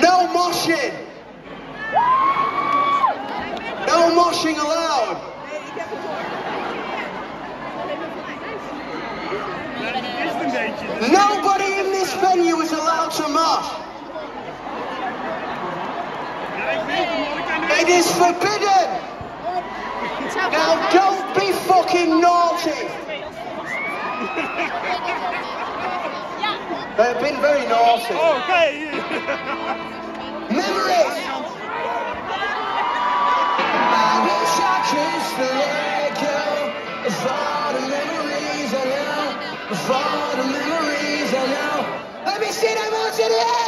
No moshing! No moshing allowed! Nobody in this venue is allowed to mosh! It is forbidden! Now don't be fucking naughty! They've been very naughty. Okay. Memories. The echo for the memories for the memories Let me see them once in the air.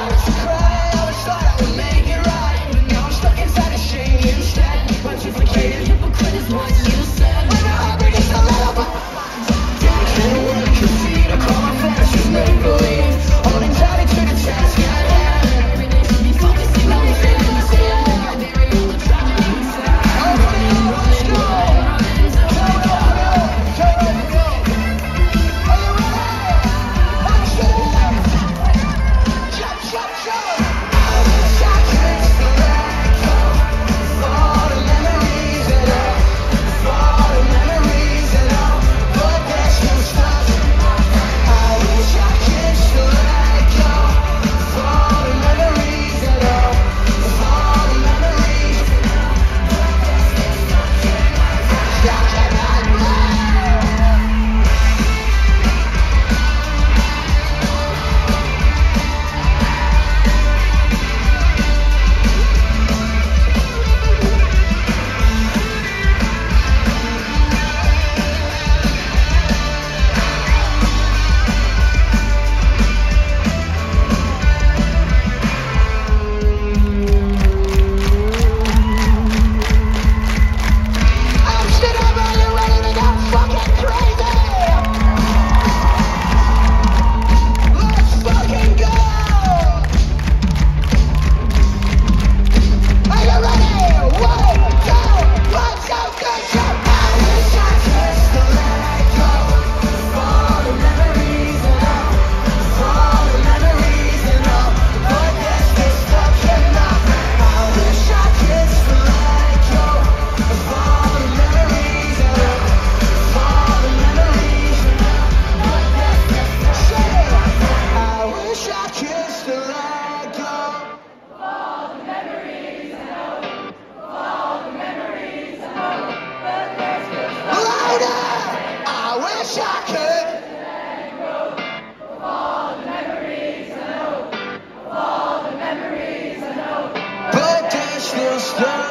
touchdown.